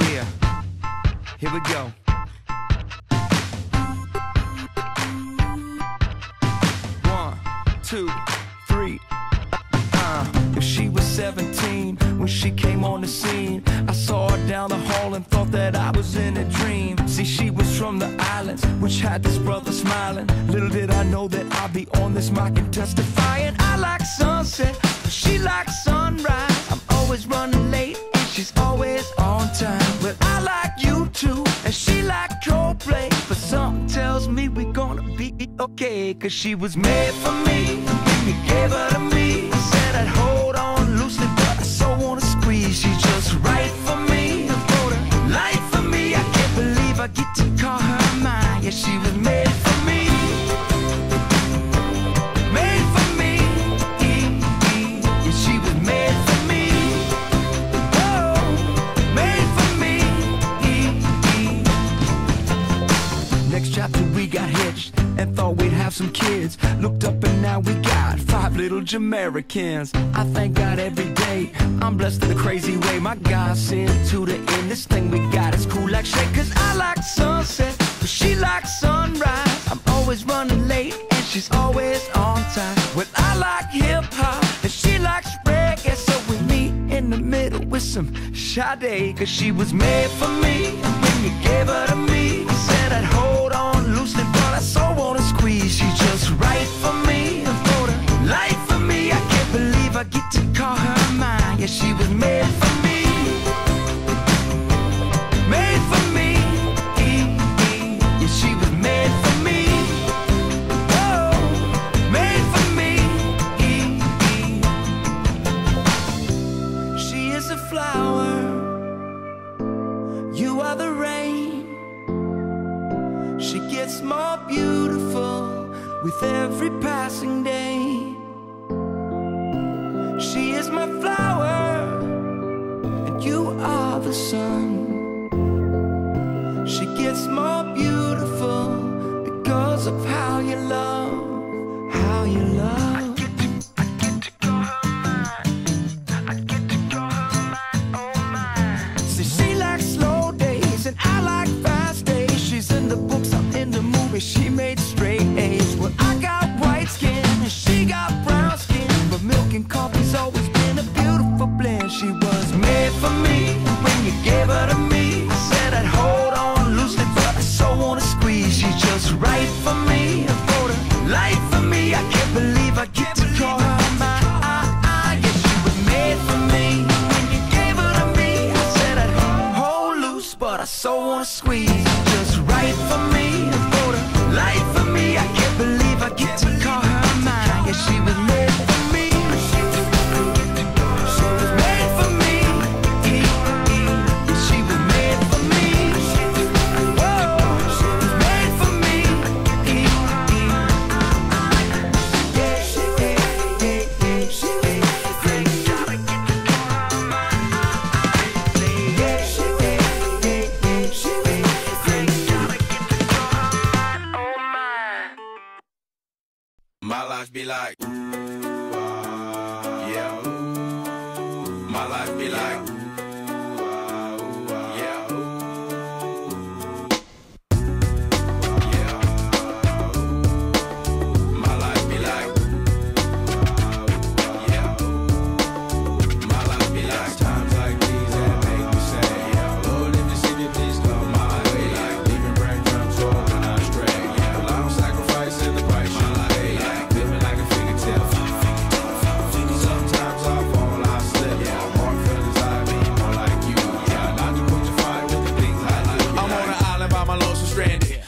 Yeah, here we go. One, two, three. Uh, if she was 17 when she came on the scene, I saw her down the hall and thought that I was in a dream. See, she was from the islands, which had this brother smiling. Little did I know that I'd be on this mic and testifying. I like sunset, she likes sunrise. I'm okay, cause she was made for me. You gave her to me, have some kids. Looked up and now we got five little Jamaicans. I thank God every day. I'm blessed in a crazy way. My God sent to the end. This thing we got is cool like shit. Cause I like sunset, but she likes sunrise. I'm always running late and she's always on time. Well, I like hip hop and she likes reggae. So we meet in the middle with some Sade. Cause she was made for me. When you gave her to me, I said I'd hold on loosely, but I squeeze. She's just right for me. I wrote her life for me. I can't believe I get to call her mine. Yeah, she was made for me. Made for me. Yeah, she was made for me. Oh, made for me. She is a flower. With every passing day. She is my flower, and you are the sun. She gets more beautiful because of how you love, gave her to me. I said I'd hold on loosely, but I so wanna squeeze. She's just right for me. Wrote her life for me. I can't believe I get to call her mine. Yeah, she was made for me. When you gave her to me, I said I'd hold loose, but I so wanna squeeze. Just right for me. I wrote her be like,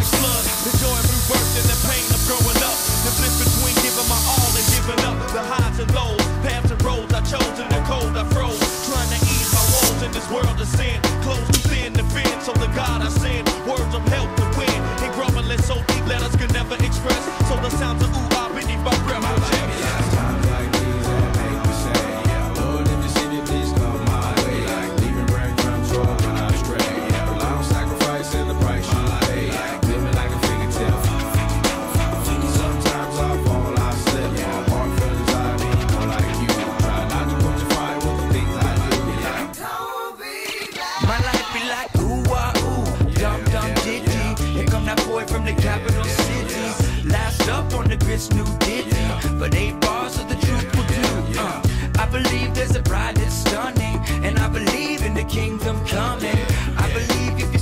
like blood. The joy of new birth and the pain of growing up. The bliss between giving my all and giving up. The highs and lows, paths and roads I chose in the cold I froze. Trying to ease my walls in this world of sin. Close within the fence, so the God I send. the capital city. Last up on the grits, new ditty, but eight bars of the truth will do. Uh, I believe there's a bride that's stunning, and I believe in the kingdom coming. I believe if you